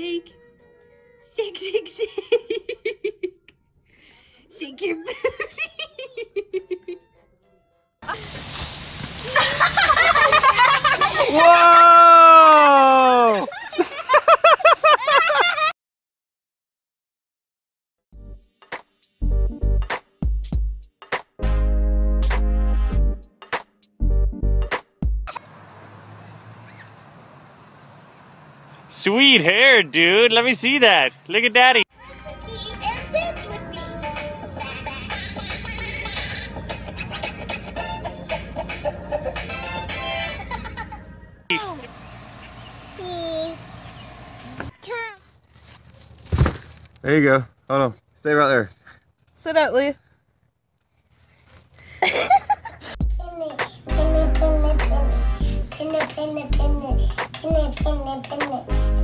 cake. Sweet hair, dude. Let me see that. Look at daddy. There you go. Hold on. Stay right there. Sit up, Lee pinne, pinne, pinne.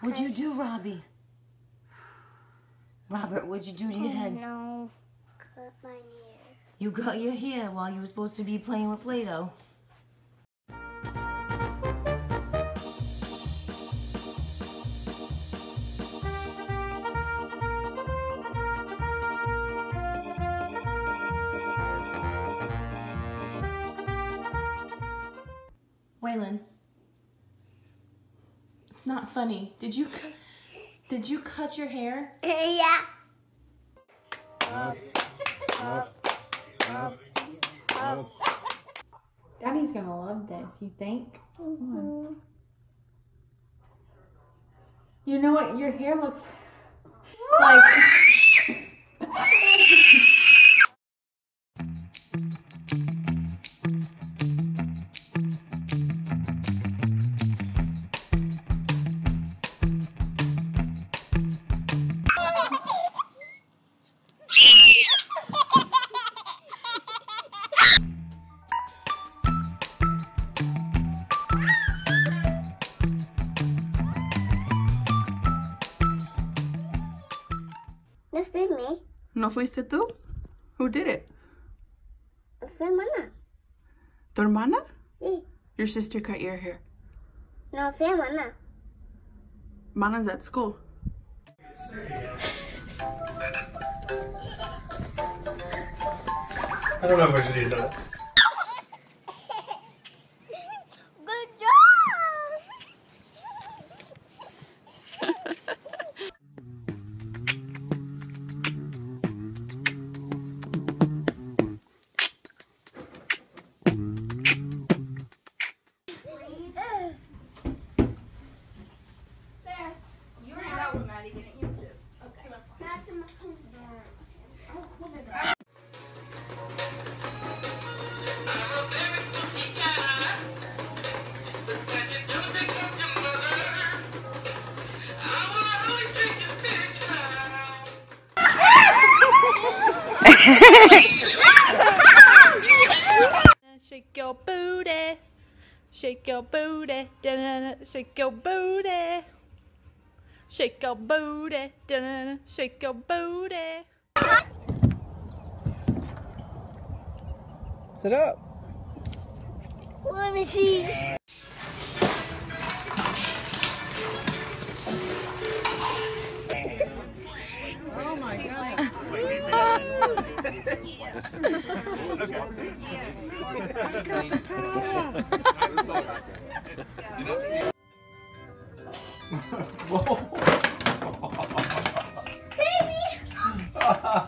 What'd you do, Robbie? Robert, what'd you do to your oh, head? No, cut my hair. You got your hair while you were supposed to be playing with Play-Doh. Waylon, it's not funny. Did you did you cut your hair? yeah. Daddy's gonna love this, you think? Mm-hmm. You know what? Your hair looks like. This is me. ¿No fuiste tú? Who did it? Fue hermana. ¿Tu hermana? Sí. Your sister cut your hair. No, fue hermana. Mana's at school. I don't know if I should eat that. shake your booty. Shake your booty. Da -da -da. Shake your booty. Shake your booty. Da -da -da. Shake your booty. Sit up. Let me see. okay. Whoa. Baby!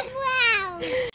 round.